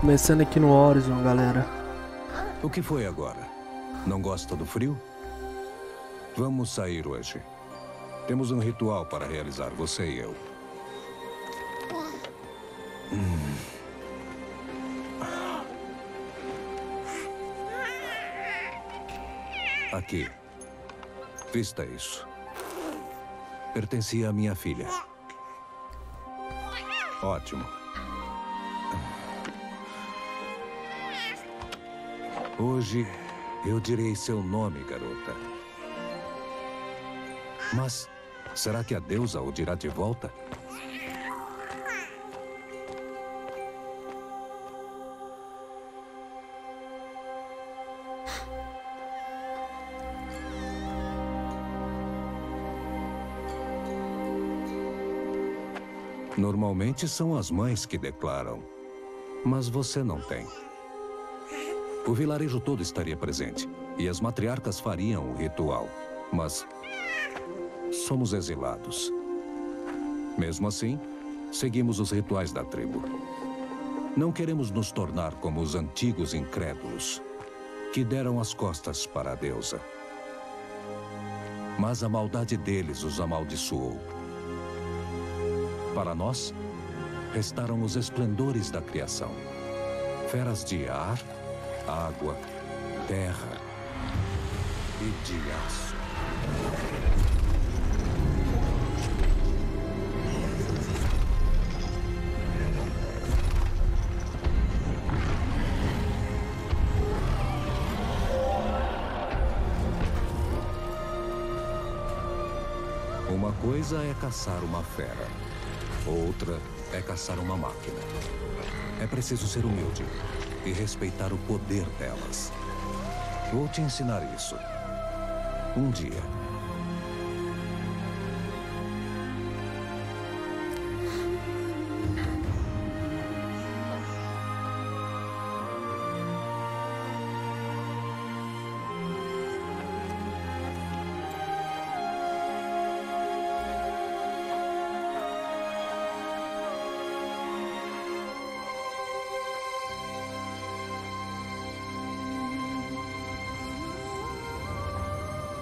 Começando aqui no Horizon, galera. O que foi agora? Não gosta do frio? Vamos sair hoje. Temos um ritual para realizar, você e eu. Hum. Aqui. Vista isso. Pertencia à minha filha. Ótimo. Hoje eu direi seu nome, garota. Mas será que a deusa o dirá de volta? Normalmente são as mães que declaram. Mas você não tem. O vilarejo todo estaria presente. E as matriarcas fariam o ritual. Mas. Somos exilados. Mesmo assim, seguimos os rituais da tribo. Não queremos nos tornar como os antigos incrédulos, que deram as costas para a deusa. Mas a maldade deles os amaldiçoou. Para nós, restaram os esplendores da criação: feras de ar, água, terra e de aço. Uma coisa é caçar uma fera. Outra é caçar uma máquina. É preciso ser humilde e respeitar o poder delas. Vou te ensinar isso. Um dia.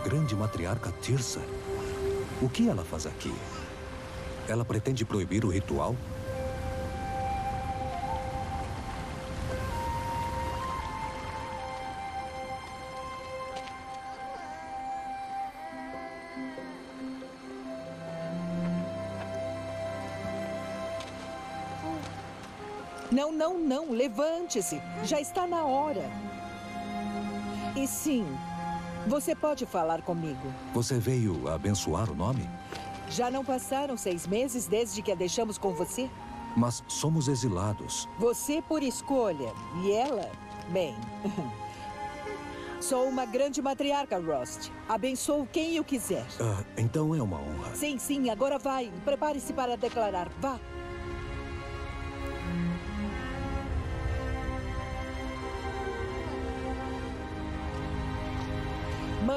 Grande matriarca Tirsa? O que ela faz aqui? Ela pretende proibir o ritual? Não, não, não. Levante-se. Já está na hora. E sim, você pode falar comigo. Você veio abençoar o nome? Já não passaram seis meses desde que a deixamos com você? Mas somos exilados. Você por escolha. E ela, bem. Sou uma grande matriarca, Rost. Abençoo quem eu quiser. Ah, então é uma honra. Sim, sim, agora vai. Prepare-se para declarar. Vá.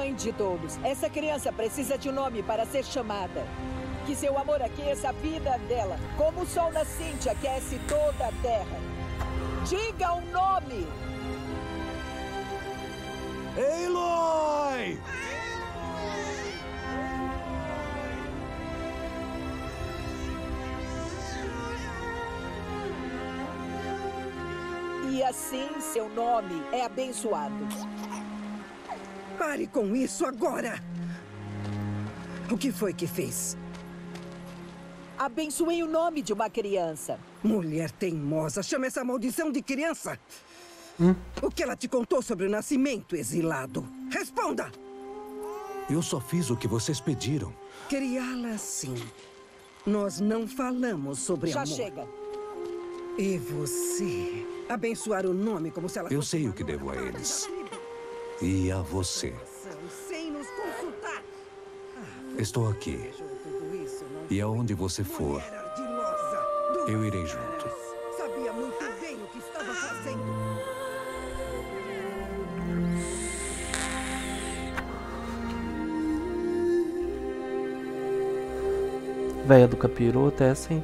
Mãe de todos, essa criança precisa de um nome para ser chamada. Que seu amor aqueça a vida dela, como o sol nascente aquece toda a terra. Diga o um nome! Aloy! E assim seu nome é abençoado. Pare com isso agora! O que foi que fez? Abençoei o nome de uma criança. Mulher teimosa, chama essa maldição de criança. Hum? O que ela te contou sobre o nascimento, exilado? Responda! Eu só fiz o que vocês pediram. Criá-la assim. Nós não falamos sobre Já amor. chega. E você? Abençoar o nome como se ela Eu fosse sei o que devo a eles. E a você. Sem nos consultar. Estou aqui. E aonde você for, eu irei junto. Sabia muito bem o que estava fazendo. Véia do capiroto, é assim.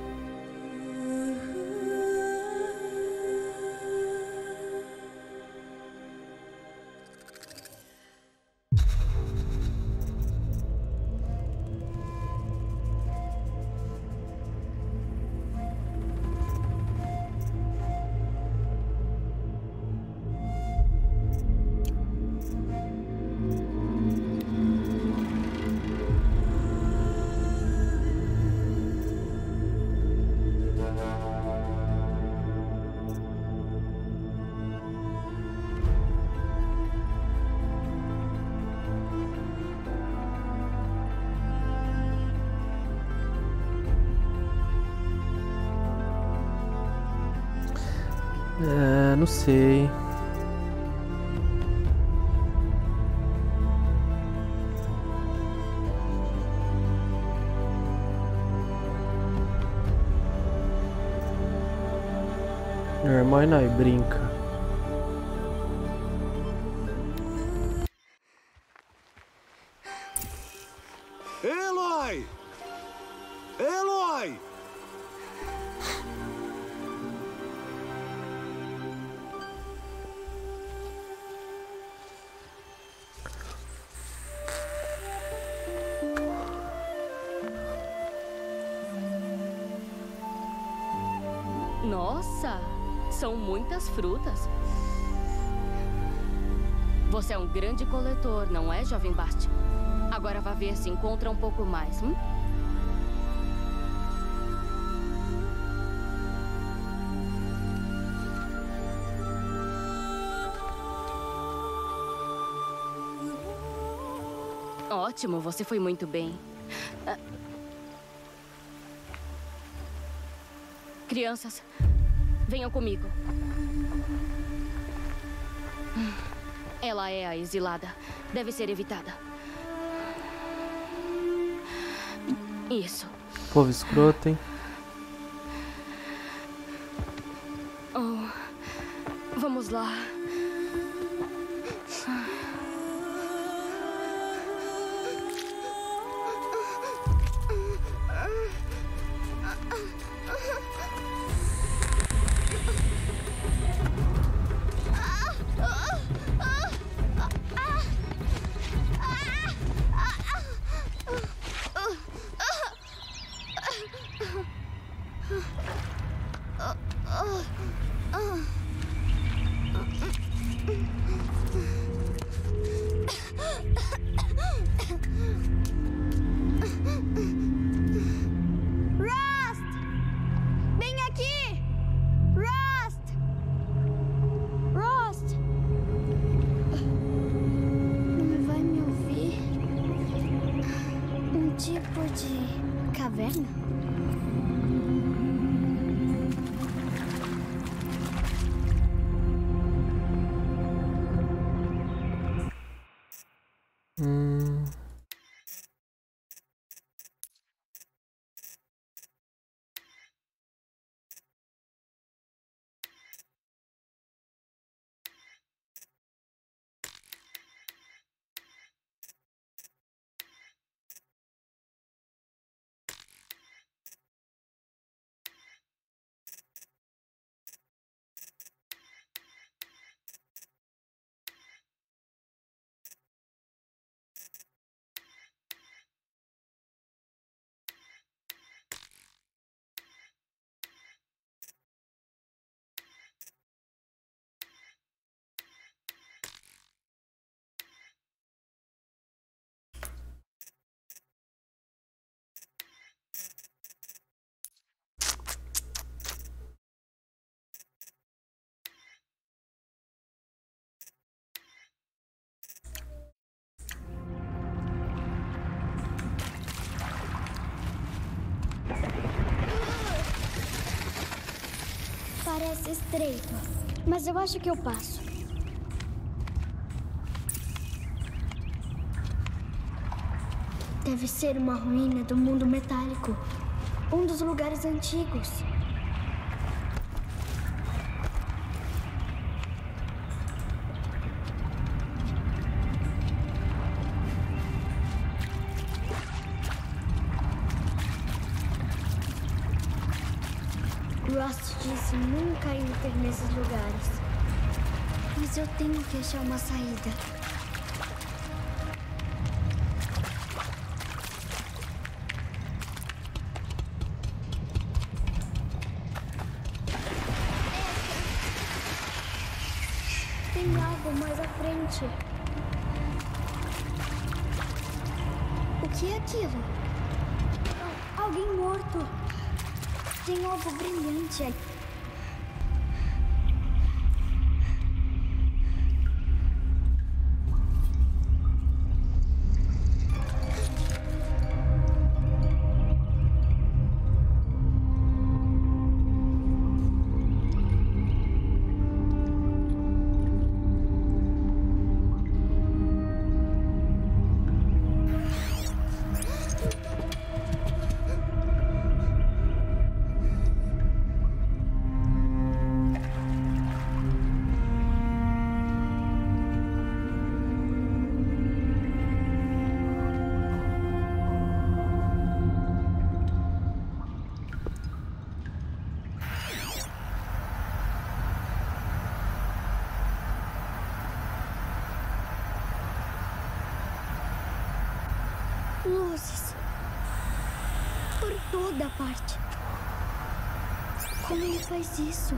Brinca. Coletor, não é, jovem Bart? Agora vá ver se encontra um pouco mais. Hum? Ótimo, você foi muito bem. Ah. Crianças, venham comigo. Ela é a exilada. Deve ser evitada. Isso. Povo escroto, hein? Parece estreito, mas eu acho que eu passo. Deve ser uma ruína do mundo metálico. Um dos lugares antigos. Ir nesses lugares. Mas eu tenho que achar uma saída. Tem algo mais à frente. O que é aquilo? Al- Alguém morto. Tem algo brilhante ali. Luzes. Por toda parte. Como ele faz isso?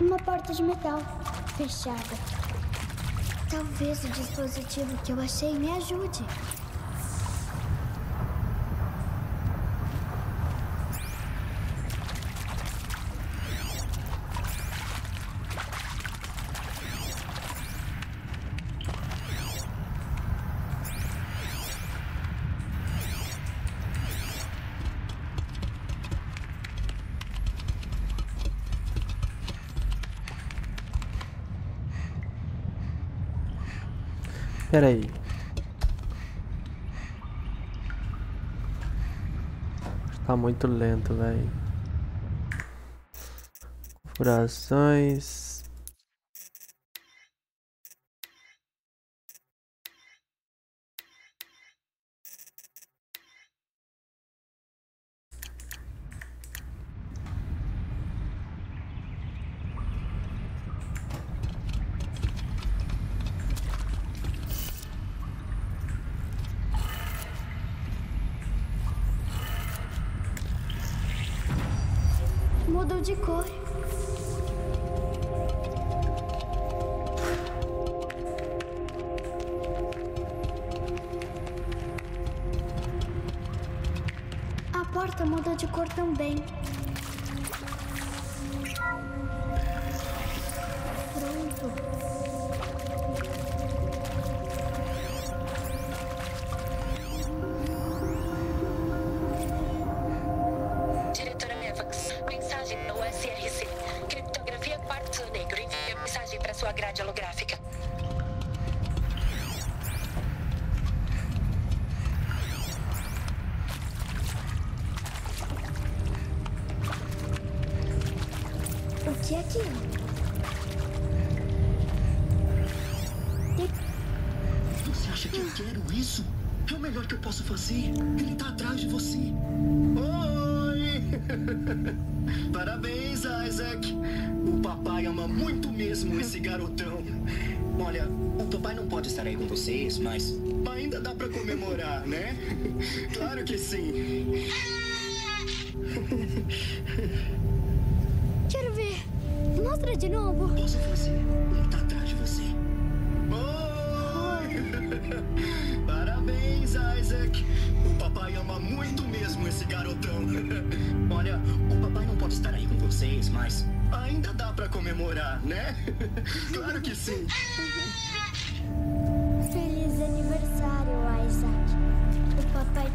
Uma porta de metal fechada. Talvez o dispositivo que eu achei me ajude. Pera aí. Tá muito lento, velho. Configurações. Diretora Evax, mensagem do SRC. Criptografia quartzo negro. Envia mensagem para sua grade holográfica. Aí com vocês, mas ainda dá pra comemorar, né? Claro que sim. Quero ver. Mostra de novo. Posso fazer? Ele tá atrás de você. Oi! Parabéns, Isaac. O papai ama muito mesmo esse garotão. Olha, o papai não pode estar aí com vocês, mas ainda dá pra comemorar, né? Claro que sim.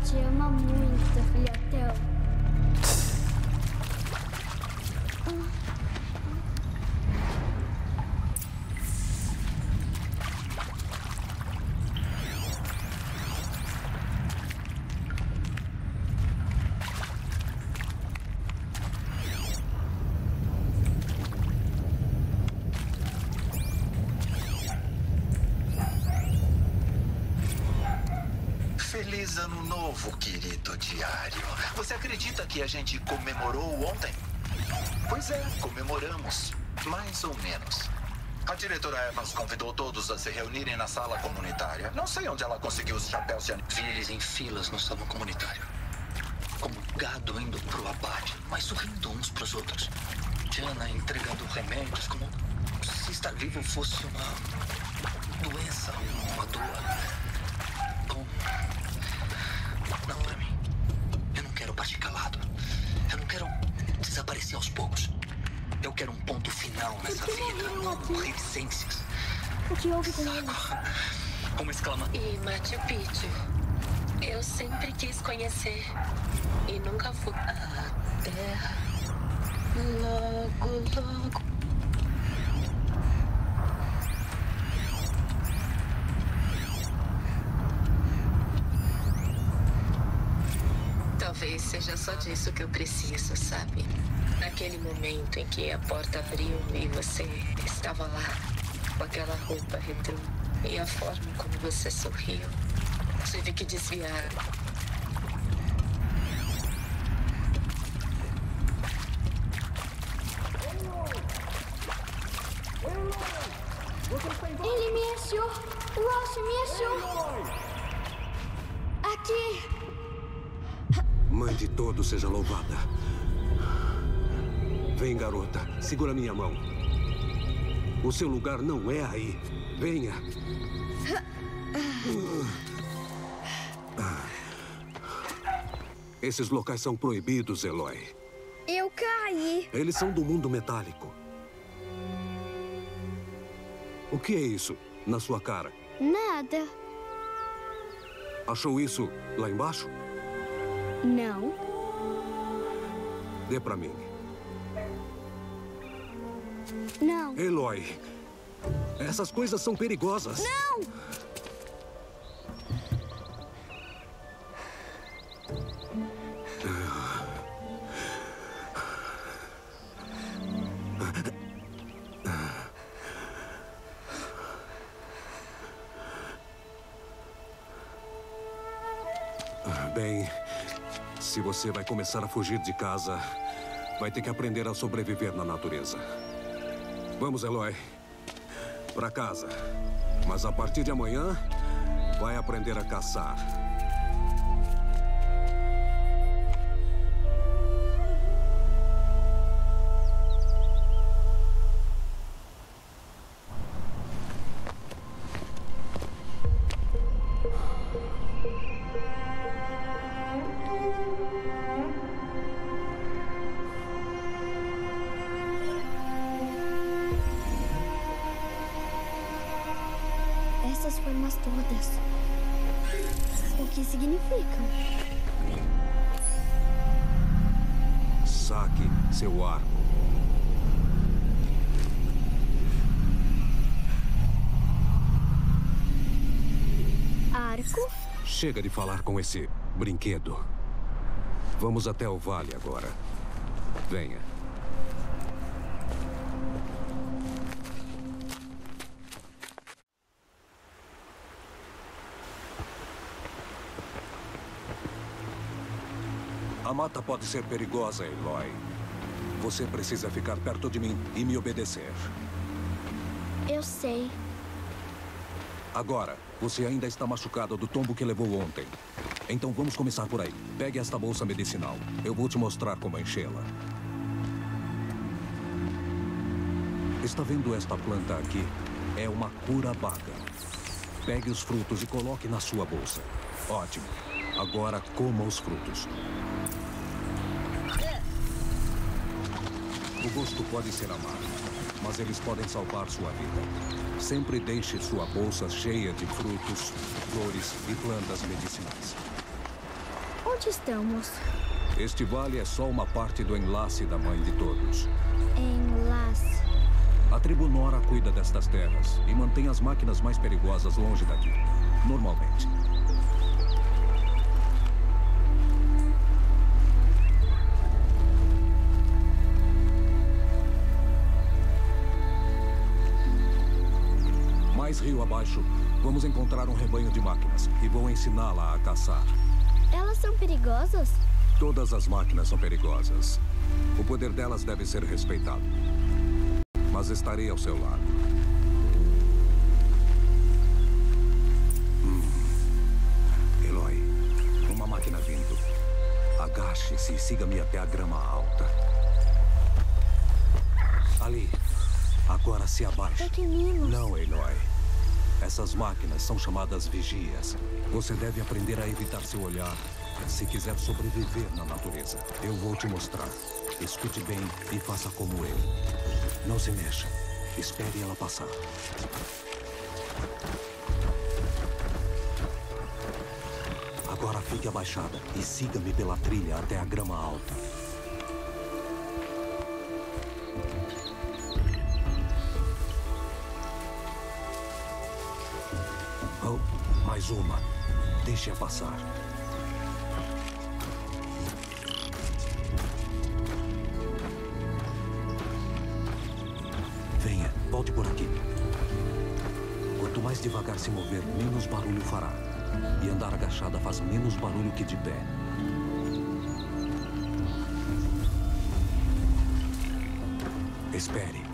Te ama muito, filhotão. Que a gente comemorou ontem? Pois é, comemoramos. Mais ou menos. A diretora Evans convidou todos a se reunirem na sala comunitária. Não sei onde ela conseguiu os chapéus de Vi eles em filas no salão comunitário. Como gado indo pro abate, mas sorrindo uns pros outros. Diana entregando remédios como se estar vivo fosse uma doença, uma dor. Final nessa vida, não aqui? reticências. O que houve com eles? Uma exclama. E Machu Picchu. Eu sempre quis conhecer. E nunca fui. A Terra. Logo, logo. Talvez seja só disso que eu preciso, sabe? Naquele momento em que a porta abriu e você estava lá, com aquela roupa retrô e a forma como você sorriu. Tive que desviar. Ele me achou! O Ross me achou! Aqui! Mãe de todos seja louvada. Garota. Segura minha mão. O seu lugar não é aí. Venha. Esses locais são proibidos, Eloy. Eu caí. Eles são do mundo metálico. O que é isso na sua cara? Nada. Achou isso lá embaixo? Não. Dê pra mim. Não. Eloy, essas coisas são perigosas. Não! Bem, se você vai começar a fugir de casa, vai ter que aprender a sobreviver na natureza. Vamos, Eloy. Pra casa. Mas a partir de amanhã, vai aprender a caçar. Seu arco. Arco? Chega de falar com esse brinquedo. Vamos até o vale agora. Venha. A mata pode ser perigosa, Eloy. Você precisa ficar perto de mim e me obedecer. Eu sei. Agora, você ainda está machucado do tombo que levou ontem. Então vamos começar por aí. Pegue esta bolsa medicinal. Eu vou te mostrar como enchê-la. Está vendo esta planta aqui? É uma curabaga. Pegue os frutos e coloque na sua bolsa. Ótimo. Agora coma os frutos. O gosto pode ser amargo, mas eles podem salvar sua vida. Sempre deixe sua bolsa cheia de frutos, flores e plantas medicinais. Onde estamos? Este vale é só uma parte do enlace da Mãe de Todos. Enlace. A tribo Nora cuida destas terras e mantém as máquinas mais perigosas longe daqui. Normalmente. Abaixo, vamos encontrar um rebanho de máquinas e vou ensiná-la a caçar. Elas são perigosas? Todas as máquinas são perigosas. O poder delas deve ser respeitado. Mas estarei ao seu lado. Hum. Eloy, uma máquina vindo. Agache-se e siga-me até a grama alta. Ali. Agora se abaixe. Pequeninos. Não, Eloy. Essas máquinas são chamadas vigias. Você deve aprender a evitar seu olhar se quiser sobreviver na natureza. Eu vou te mostrar. Escute bem e faça como eu. Não se mexa. Espere ela passar. Agora fique abaixada e siga-me pela trilha até a grama alta. Mais uma. Deixe-a passar. Venha, volte por aqui. Quanto mais devagar se mover, menos barulho fará. E andar agachada faz menos barulho que de pé. Espere.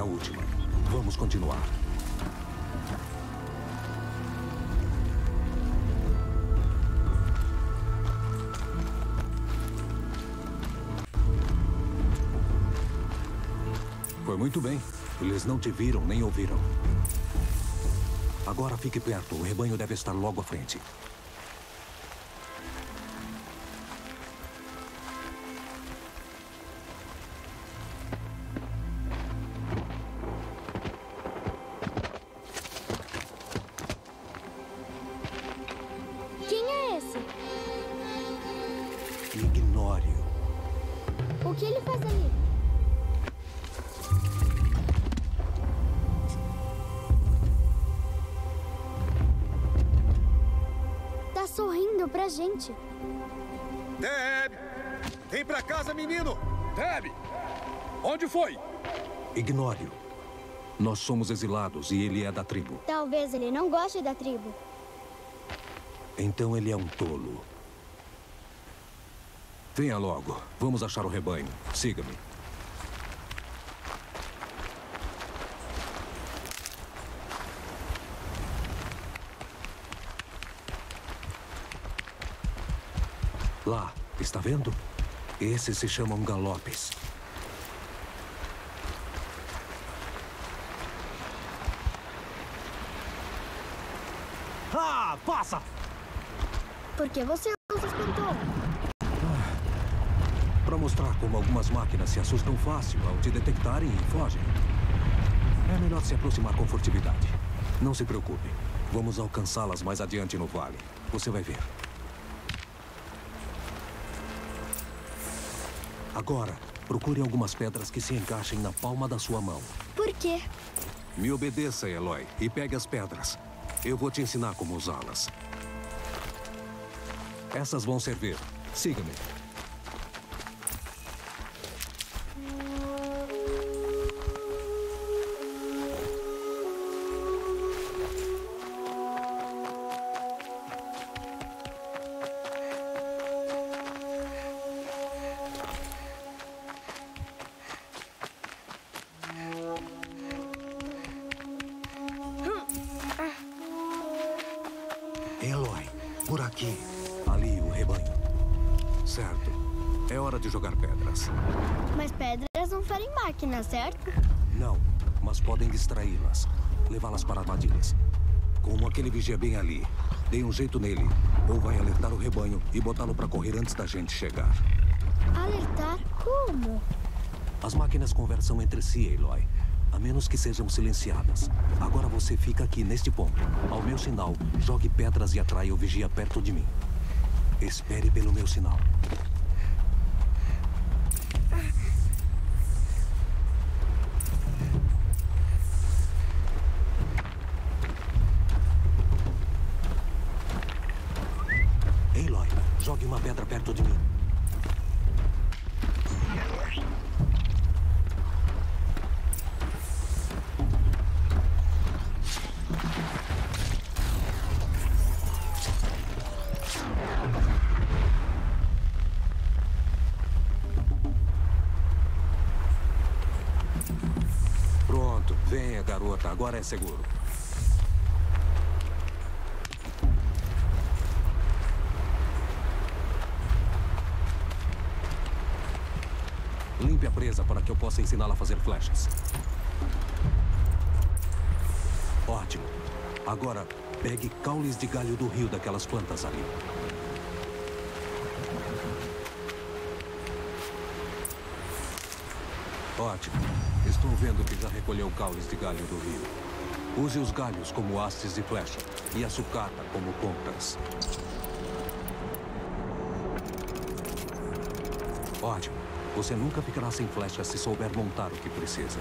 A última. Vamos continuar. Foi muito bem. Eles não te viram nem ouviram. Agora fique perto. O rebanho deve estar logo à frente. Ignore-o. O que ele faz ali? Tá sorrindo pra gente. Deb! Vem pra casa, menino! Deb! Onde foi? Ignore-o. Nós somos exilados e ele é da tribo. Talvez ele não goste da tribo. Então ele é um tolo. Venha logo. Vamos achar o rebanho. Siga-me. Lá, está vendo? Esses se chamam galopes. Ah, passa! Por que você os espantou? Para mostrar como algumas máquinas se assustam fácil ao te detectarem e fogem. É melhor se aproximar com furtividade. Não se preocupe. Vamos alcançá-las mais adiante no vale. Você vai ver. Agora, procure algumas pedras que se encaixem na palma da sua mão. Por quê? Me obedeça, Eloy, e pegue as pedras. Eu vou te ensinar como usá-las. Essas vão servir. Siga-me. Aquele vigia bem ali. Dê um jeito nele. Ou vai alertar o rebanho e botá-lo para correr antes da gente chegar. Alertar como? As máquinas conversam entre si, Eloy. A menos que sejam silenciadas. Agora você fica aqui neste ponto. Ao meu sinal, jogue pedras e atraia o vigia perto de mim. Espere pelo meu sinal. Eloy, jogue uma pedra perto de mim. Pronto, venha, garota. Agora é seguro. Limpe a presa para que eu possa ensiná-la a fazer flechas. Ótimo. Agora, pegue caules de galho do rio daquelas plantas ali. Ótimo. Estou vendo que já recolheu caules de galho do rio. Use os galhos como hastes de flecha e a sucata como pontas. Ótimo. Você nunca ficará sem flechas se souber montar o que precisa.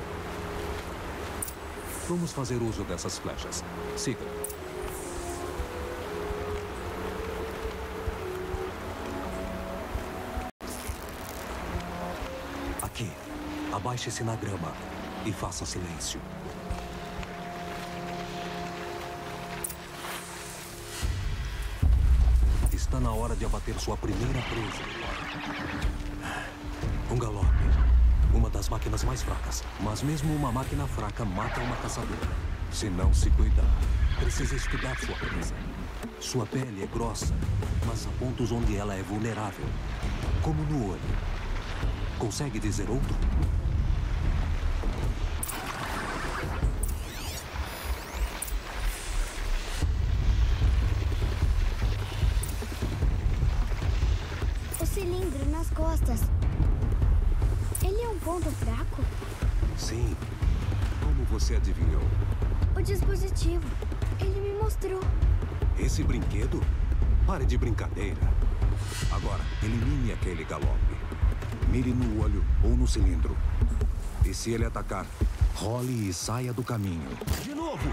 Vamos fazer uso dessas flechas. Siga. Aqui. Abaixe-se na grama e faça silêncio. Está na hora de abater sua primeira presa. Um galope. Uma das máquinas mais fracas. Mas mesmo uma máquina fraca mata uma caçadora. Se não se cuidar, precisa estudar sua presa. Sua pele é grossa, mas há pontos onde ela é vulnerável. Como no olho. Consegue dizer outro? Você adivinhou? O dispositivo. Ele me mostrou. Esse brinquedo? Pare de brincadeira. Agora, elimine aquele galope. Mire no olho ou no cilindro. E se ele atacar, role e saia do caminho. De novo!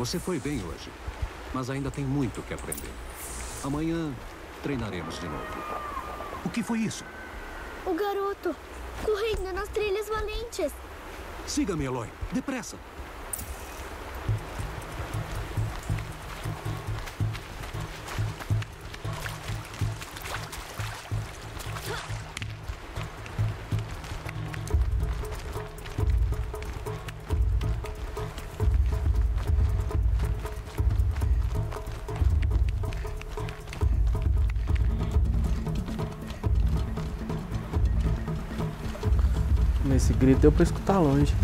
Você foi bem hoje, mas ainda tem muito que aprender. Amanhã treinaremos de novo. O que foi isso? O garoto. Correndo nas trilhas valentes. Siga-me, Eloy. Depressa. Grito deu pra escutar longe.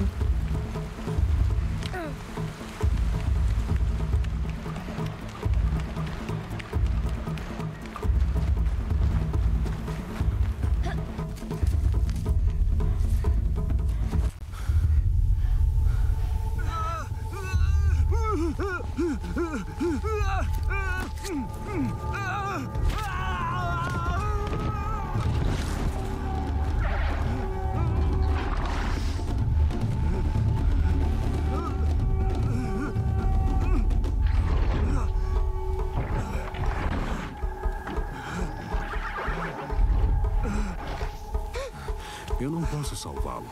Eu não posso salvá-lo.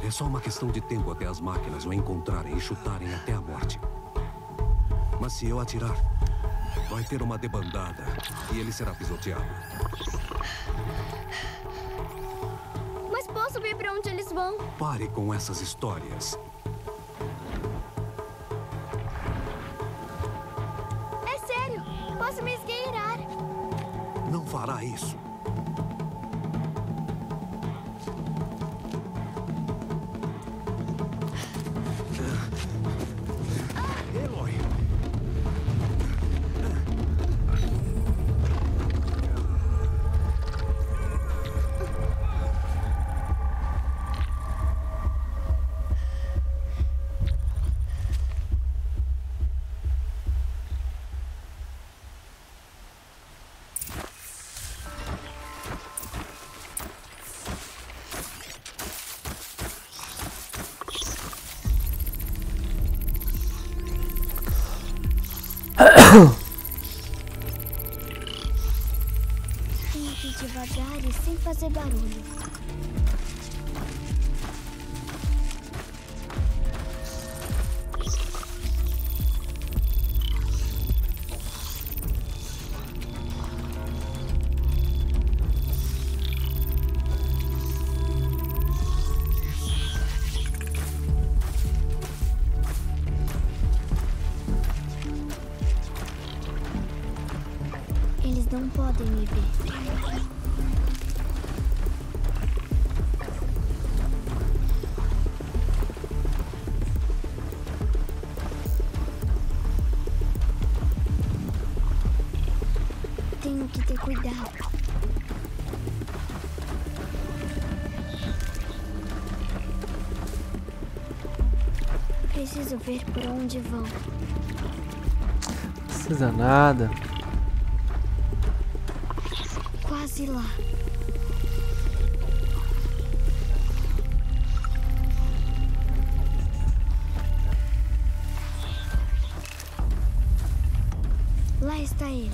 É só uma questão de tempo até as máquinas o encontrarem e chutarem até a morte. Mas se eu atirar, vai ter uma debandada e ele será pisoteado. Mas posso ver pra onde eles vão? Pare com essas histórias. Preciso ver por onde vão. Precisa nada. Quase lá. Lá está ele.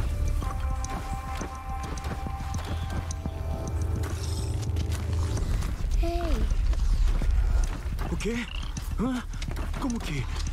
Ei! quê? Hã? Como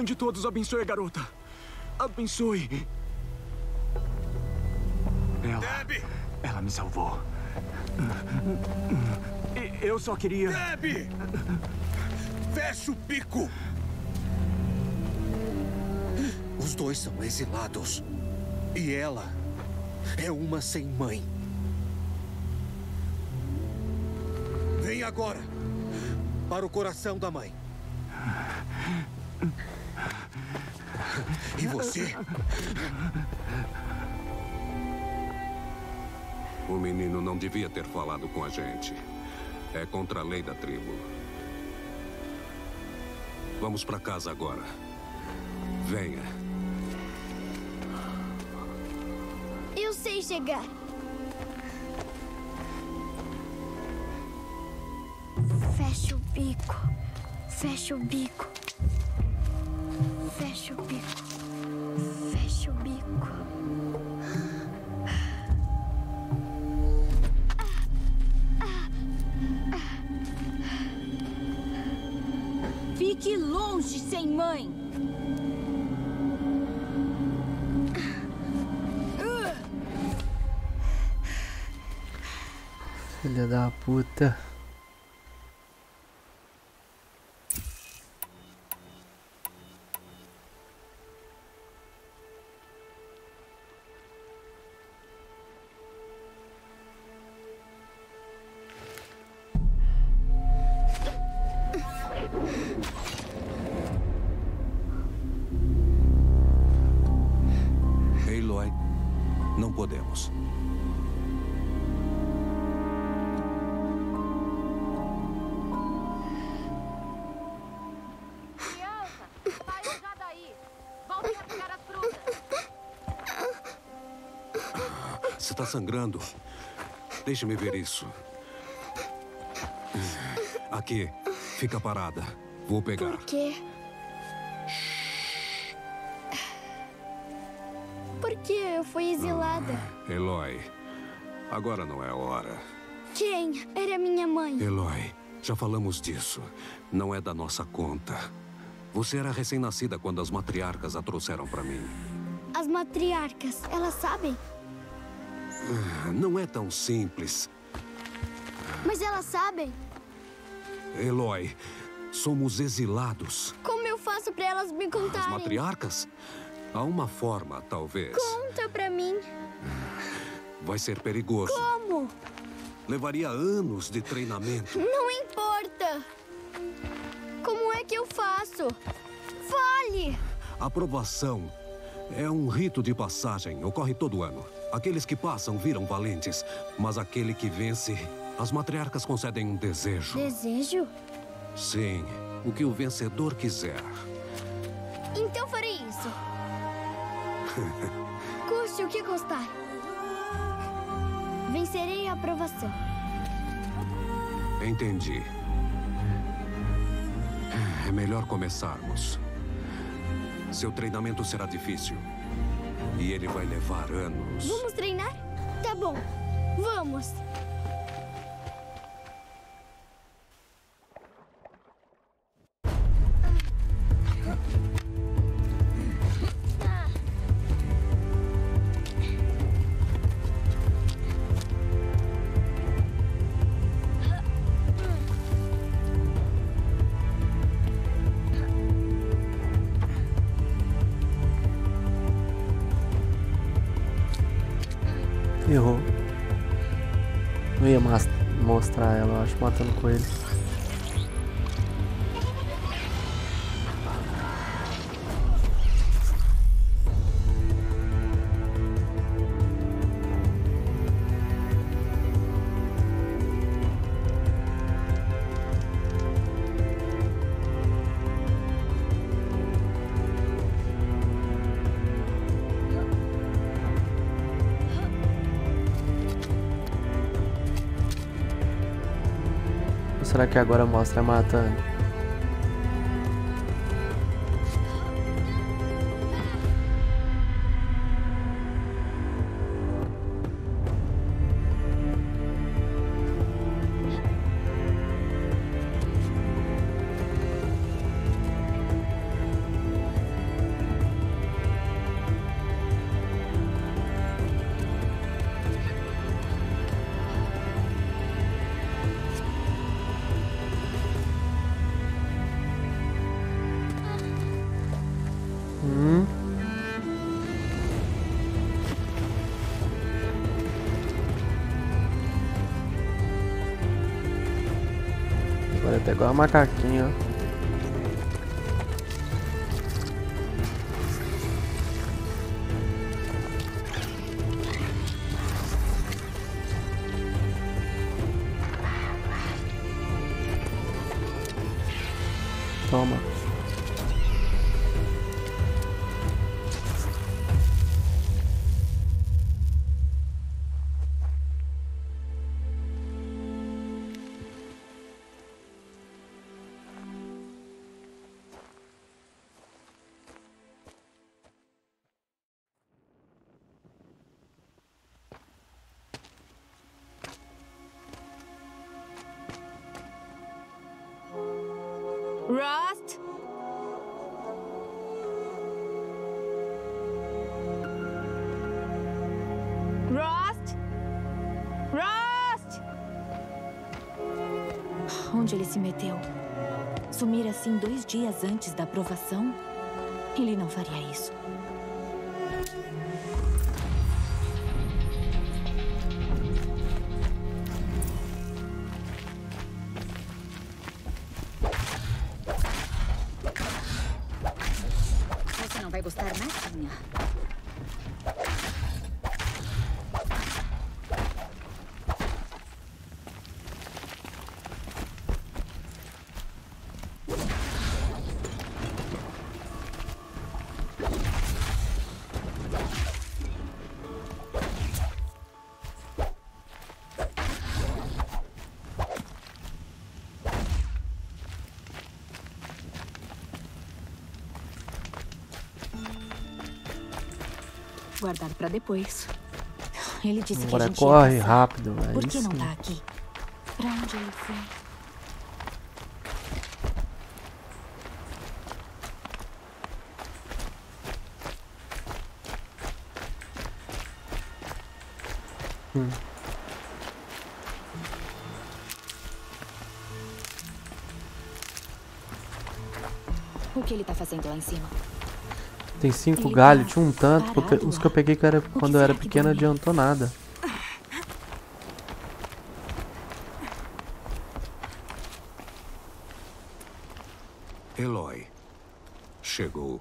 Mãe de todos, abençoe a garota. Abençoe. Ela. Ela me salvou. Eu só queria. Deb! Fecha o bico! Os dois são exilados. E ela é uma sem mãe. Vem agora para o coração da mãe. E você? O menino não devia ter falado com a gente. É contra a lei da tribo. Vamos para casa agora. Venha. Eu sei chegar. Fecha o bico. Fecha o bico. Fecha o bico. Fecha o bico. Fique longe, sem mãe. Filha da puta. Sangrando. Deixe-me ver isso. Aqui. Fica parada. Vou pegar. Por quê? Por que eu fui exilada? Eloy, agora não é hora. Quem? Era minha mãe. Eloy, já falamos disso. Não é da nossa conta. Você era recém-nascida quando as matriarcas a trouxeram para mim. As matriarcas, elas sabem? Ah, Não é tão simples. Mas elas sabem. Eloy, somos exilados. Como eu faço pra elas me As contarem? matriarcas? Há uma forma, talvez. Conta pra mim. Vai ser perigoso. Como? Levaria anos de treinamento. Não importa. Como é que eu faço? Fale! Aprovação é um rito de passagem. Ocorre todo ano. Aqueles que passam viram valentes, mas aquele que vence, as matriarcas concedem um desejo. Desejo? Sim, o que o vencedor quiser. Então farei isso. Custe o que custar. Vencerei a aprovação. Entendi. É melhor começarmos. Seu treinamento será difícil. E ele vai levar anos. Vamos treinar? Tá bom. Vamos. Eu que agora mostra matando? Igual a macaquinho, dias antes da aprovação? Ele não faria isso. Guardar para depois. Ele disse Agora que a gente corre rápido, velho. Por que não tá aqui? Pra onde ele foi? Hum. O que ele tá fazendo lá em cima? Tem cinco galhos, tinha um tanto. Porque os que eu peguei que era, quando eu era pequeno não adiantou nada. Eloy. Chegou.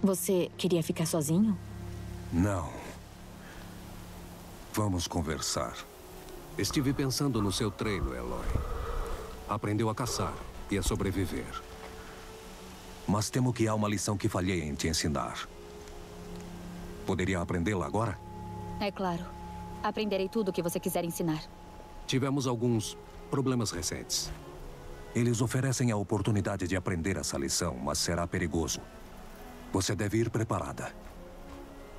Você queria ficar sozinho? Não. Vamos conversar. Estive pensando no seu treino, Eloy. Aprendeu a caçar e a sobreviver. Mas temo que há uma lição que falhei em te ensinar. Poderia aprendê-la agora? É claro. Aprenderei tudo o que você quiser ensinar. Tivemos alguns problemas recentes. Eles oferecem a oportunidade de aprender essa lição, mas será perigoso. Você deve ir preparada.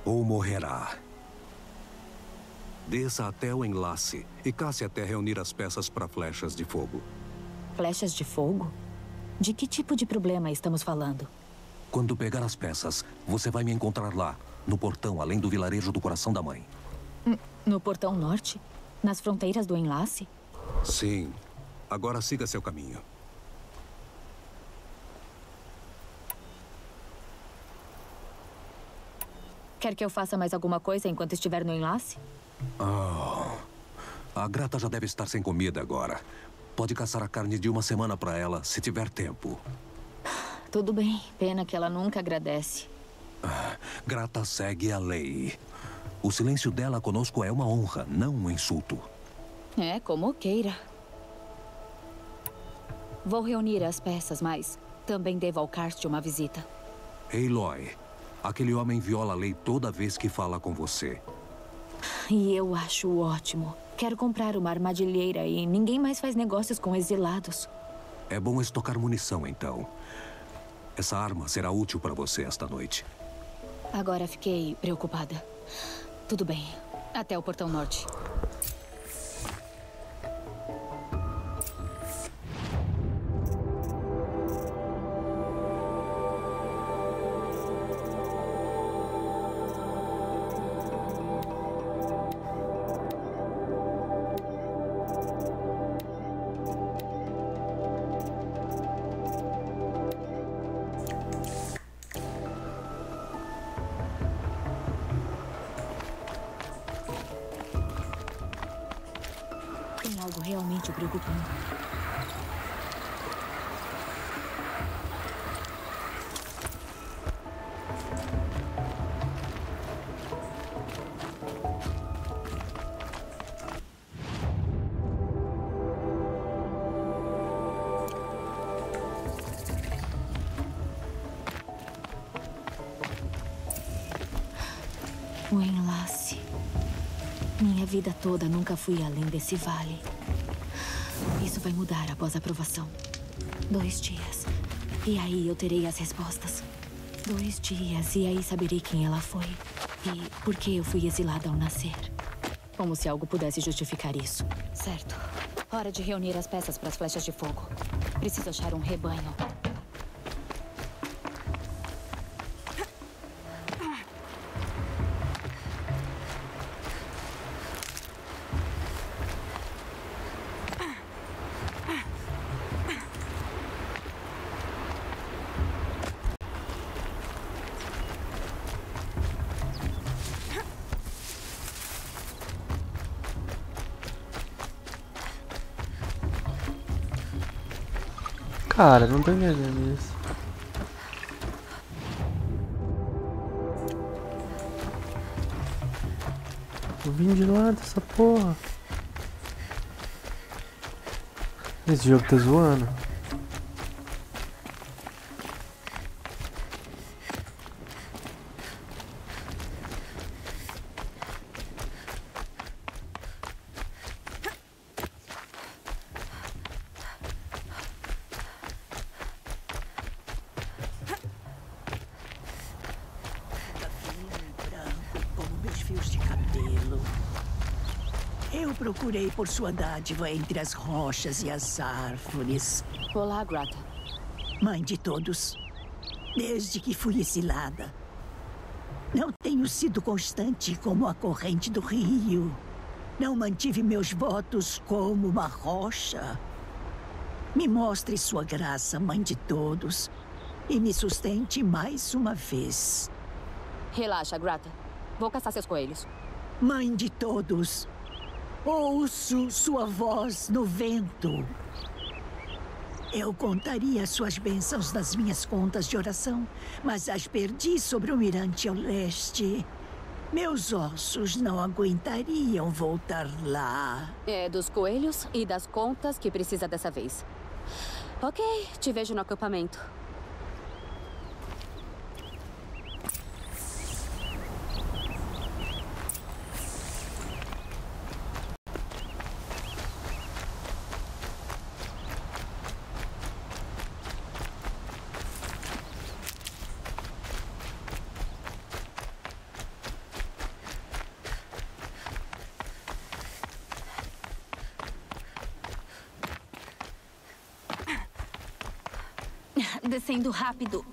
Ou morrerá. Desça até o enlace e casse até reunir as peças para flechas de fogo. Flechas de fogo? De que tipo de problema estamos falando? Quando pegar as peças, você vai me encontrar lá, no portão, além do vilarejo do Coração da Mãe. No portão norte? Nas fronteiras do enlace? Sim. Agora siga seu caminho. Quer que eu faça mais alguma coisa enquanto estiver no enlace? Oh, a Grata já deve estar sem comida agora. Pode caçar a carne de uma semana para ela, se tiver tempo. Tudo bem. Pena que ela nunca agradece. Grata segue a lei. O silêncio dela conosco é uma honra, não um insulto. É, como queira. Vou reunir as peças, mas também devo ao Karst uma visita. Aloy, aquele homem viola a lei toda vez que fala com você. E eu acho ótimo. Quero comprar uma armadilheira e ninguém mais faz negócios com exilados. É bom estocar munição, então. Essa arma será útil para você esta noite. Agora fiquei preocupada. Tudo bem. Até o portão norte. Toda nunca fui além desse vale. Isso vai mudar após a aprovação. Dois dias. E aí eu terei as respostas. Dois dias e aí saberei quem ela foi. E por que eu fui exilada ao nascer. Como se algo pudesse justificar isso. Certo. Hora de reunir as peças para as flechas de fogo. Preciso achar um rebanho. Cara, não tô entendendo isso. Eu vim de lá dessa porra. Esse jogo tá zoando. branco como meus fios de cabelo. Eu procurei por sua dádiva entre as rochas e as árvores. Olá, Grata. Mãe de todos, desde que fui exilada, não tenho sido constante como a corrente do rio. Não mantive meus votos como uma rocha. Me mostre sua graça, Mãe de todos, e me sustente mais uma vez. Relaxa, Grata. Vou caçar seus coelhos. Mãe de todos, ouço sua voz no vento. Eu contaria suas bênçãos nas minhas contas de oração, mas as perdi sobre o mirante ao leste. Meus ossos não aguentariam voltar lá. É dos coelhos e das contas que precisa dessa vez. Ok, te vejo no acampamento. Descendo rápido.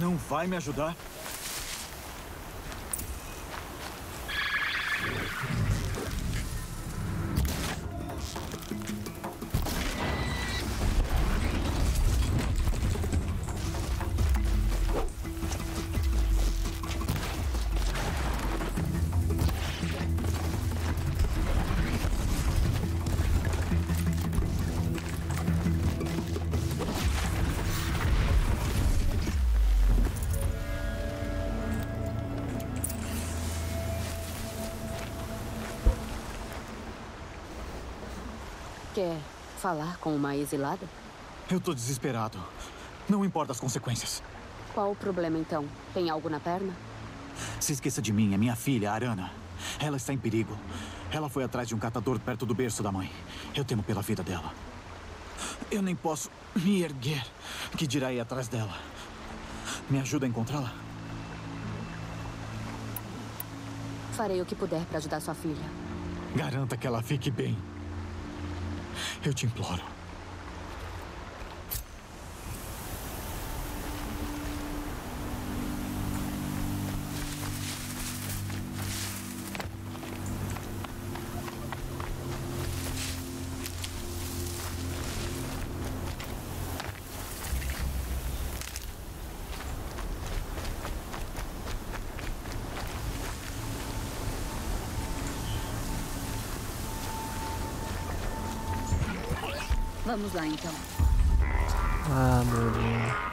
Não vai me ajudar? Falar com uma exilada? Eu tô desesperado. Não importa as consequências. Qual o problema então? Tem algo na perna? Se esqueça de mim, é minha filha, Arana. Ela está em perigo. Ela foi atrás de um catador perto do berço da mãe. Eu temo pela vida dela. Eu nem posso me erguer. Que dirá ir atrás dela? Me ajuda a encontrá-la? Farei o que puder para ajudar sua filha. Garanta que ela fique bem. Eu te imploro. Vamos lá então. Ah, meu Deus.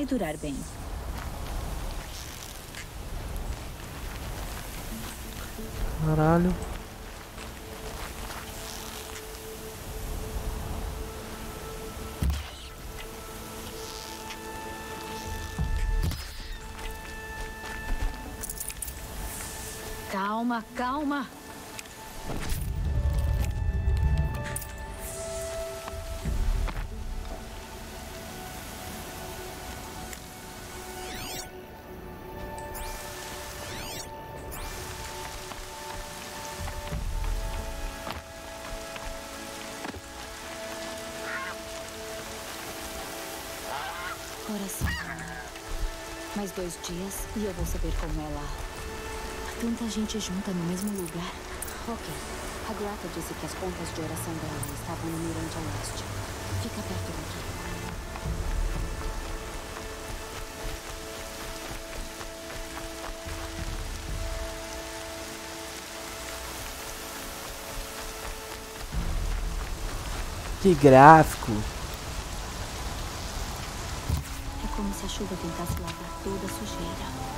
Vai durar bem. Caralho. Calma, calma. Mais dois dias e eu vou saber como é lá. Tanta gente junta no mesmo lugar. Ok. A Grata disse que as pontas de oração dela estavam no mirante a oeste. Fica perto daqui. Que gráfico. É como se a chuva tentasse lavar toda sujeira.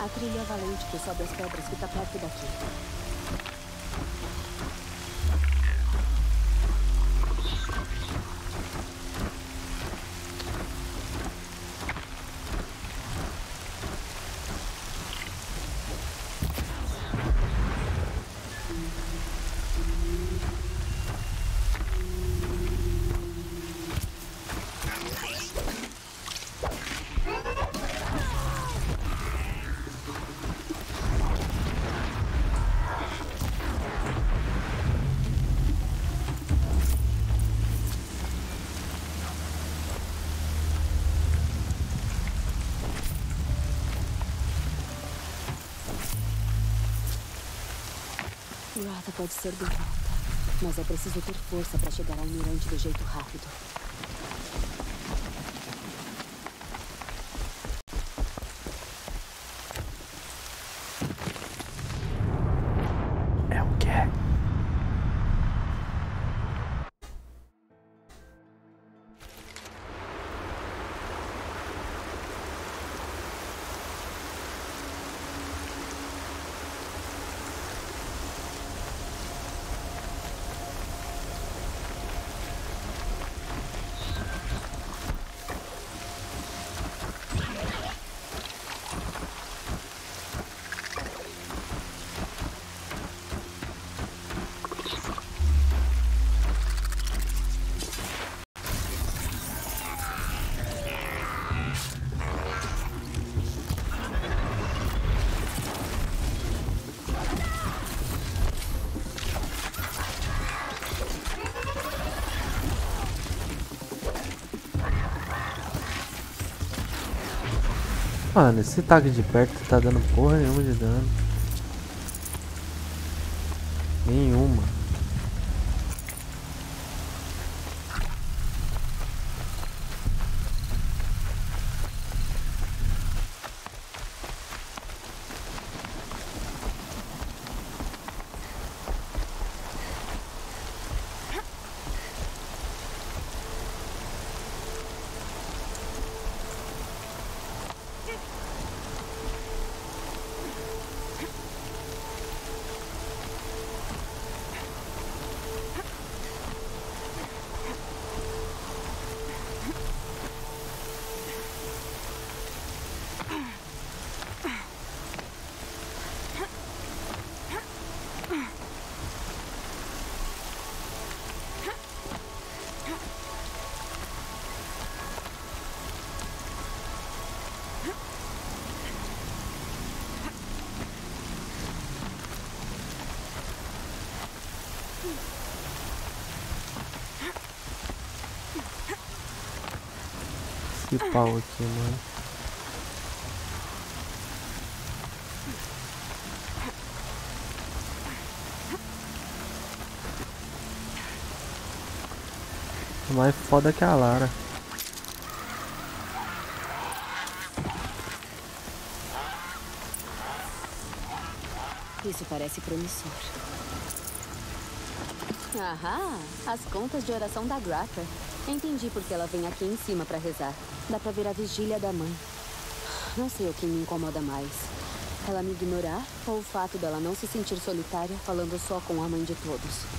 A trilha valente que sobe as pedras fica perto daqui. Rata pode ser derrota, mas é preciso ter força para chegar ao mirante do jeito rápido. Mano, esse tag de perto tá dando porra nenhuma de dano. pau aqui, mano. Mais foda é que é a Lara. Isso parece promissor. Aham, as contas de oração da Grata. Entendi porque ela vem aqui em cima para rezar. Dá pra ver a vigília da mãe. Não sei o que me incomoda mais. Ela me ignorar ou o fato dela não se sentir solitária falando só com a mãe de todos.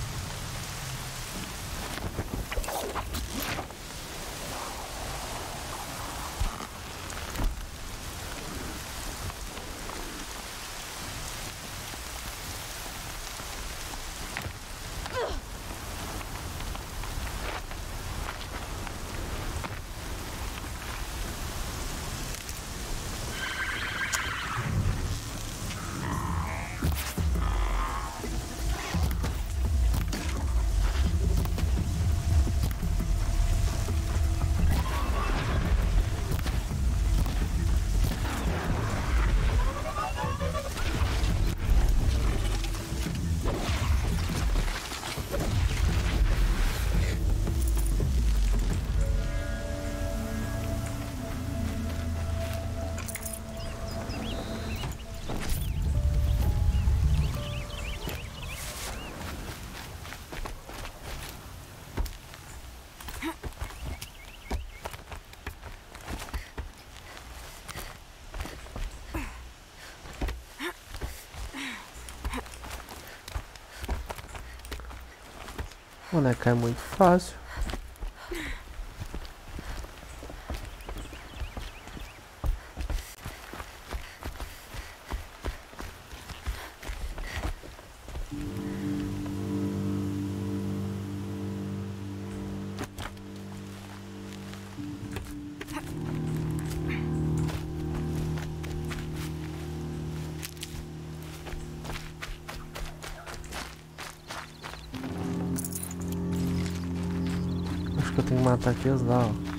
Boneca é muito fácil. Que eu tenho que matar aqueles lá, ó.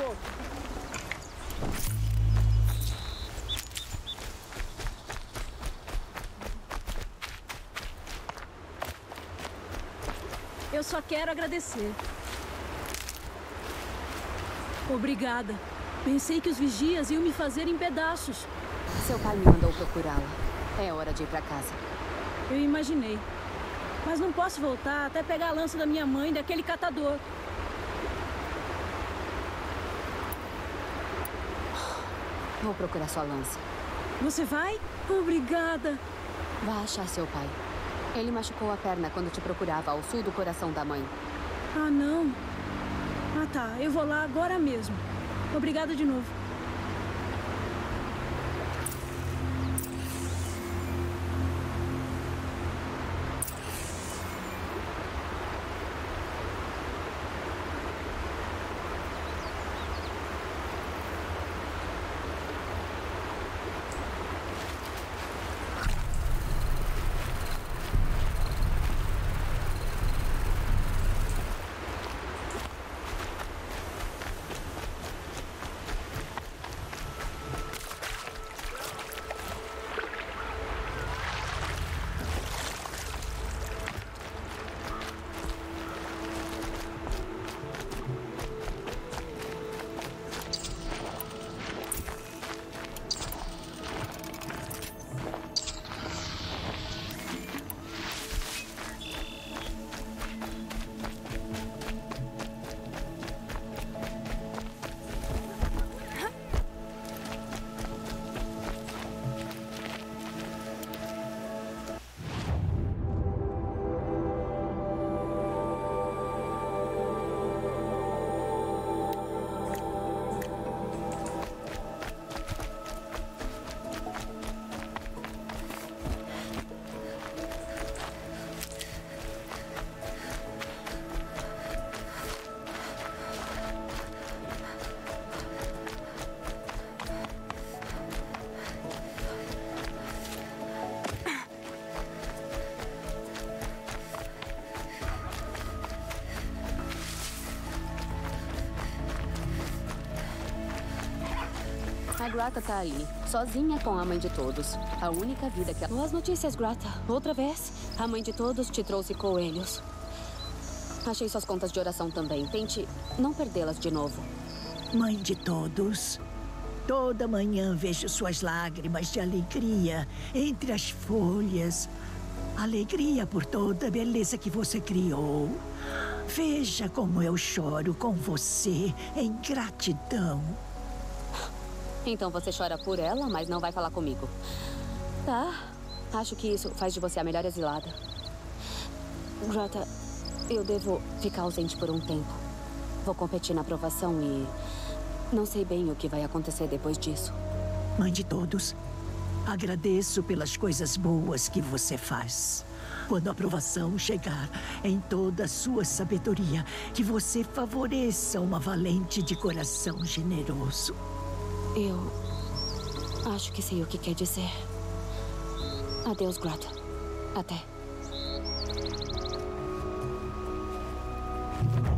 Pouco? só quero agradecer. Obrigada. Pensei que os vigias iam me fazer em pedaços. Seu pai me mandou procurá-la. É hora de ir para casa. Eu imaginei. Mas não posso voltar até pegar a lança da minha mãe daquele catador. Vou procurar sua lança. Você vai? Obrigada. Vá achar seu pai. Ele machucou a perna quando te procurava ao sul do coração da mãe. Ah, não. Ah, tá. Eu vou lá agora mesmo. Obrigada de novo. A Grata tá ali, sozinha com a mãe de todos. A única vida que... Boas notícias, Grata. Outra vez, a mãe de todos te trouxe coelhos. Achei suas contas de oração também. Tente não perdê-las de novo. Mãe de todos, toda manhã vejo suas lágrimas de alegria entre as folhas. Alegria por toda a beleza que você criou. Veja como eu choro com você em gratidão. Então você chora por ela, mas não vai falar comigo. Tá. Acho que isso faz de você a melhor exilada. Grata, eu devo ficar ausente por um tempo. Vou competir na aprovação e. Não sei bem o que vai acontecer depois disso. Mãe de todos, agradeço pelas coisas boas que você faz. Quando a aprovação chegar, em toda a sua sabedoria, que você favoreça uma valente de coração generoso. Eu acho que sei o que quer dizer. Adeus, Grata. Até.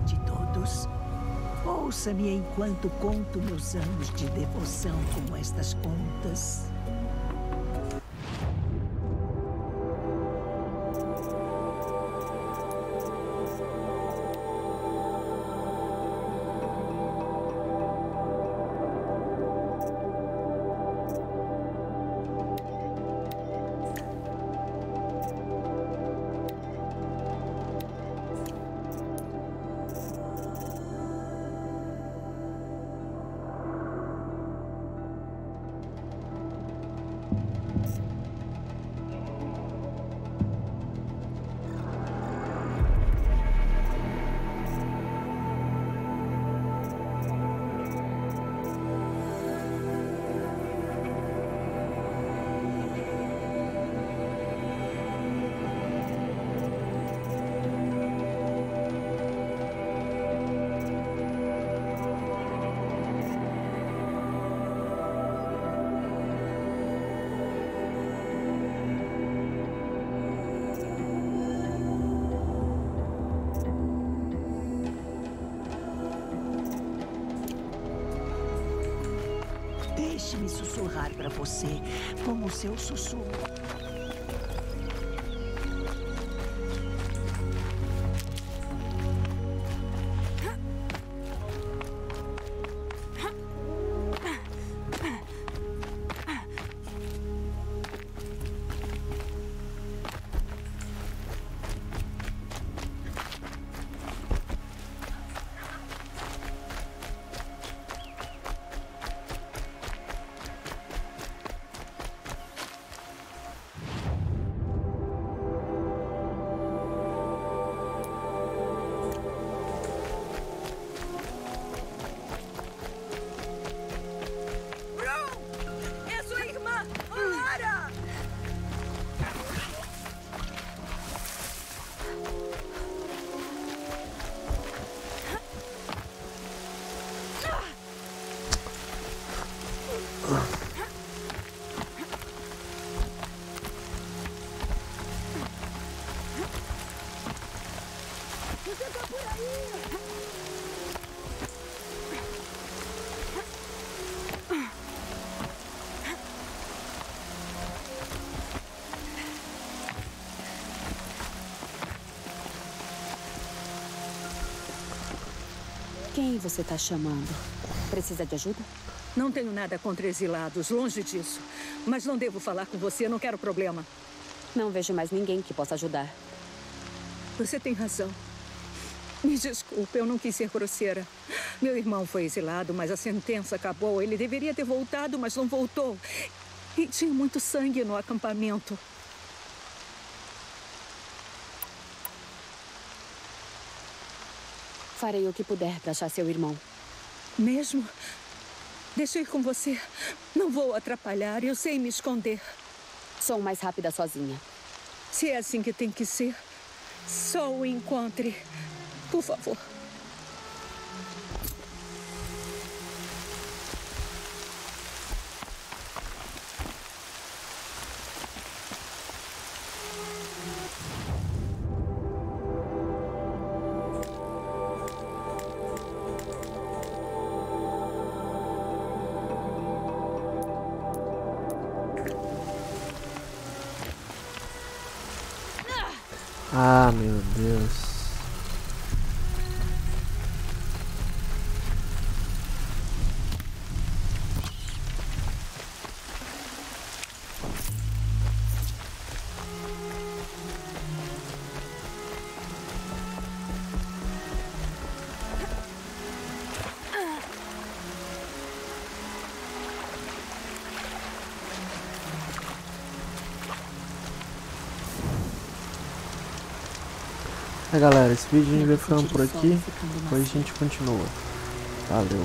De todos, ouça-me enquanto conto meus anos de devoção com estas contas. Você como seu sussurro. Quem você está chamando? Precisa de ajuda? Não tenho nada contra exilados, longe disso. Mas não devo falar com você, não quero problema. Não vejo mais ninguém que possa ajudar. Você tem razão. Me desculpe, eu não quis ser grosseira. Meu irmão foi exilado, mas a sentença acabou. Ele deveria ter voltado, mas não voltou. E tinha muito sangue no acampamento. Farei o que puder para achar seu irmão. Mesmo? Deixa eu ir com você. Não vou atrapalhar, eu sei me esconder. Sou mais rápida sozinha. Se é assim que tem que ser, só o encontre. Por favor. Ah, galera, esse vídeo a gente vai ficando por aqui, depois a gente continua. Valeu.